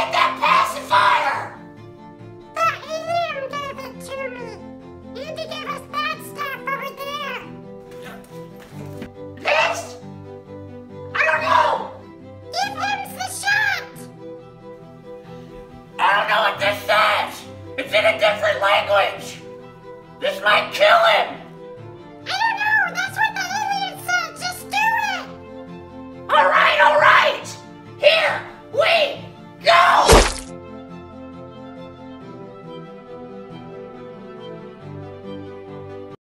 Get that pacifier! The alien gave it to me. Andy gave us that stuff over there. Next? I don't know. Give him the shot. I don't know what this says. It's in a different language. This might kill him.